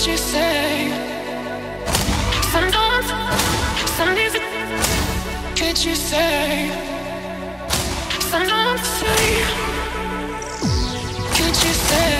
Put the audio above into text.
Could you say. Sometimes, it could you say. Sometimes, could you say?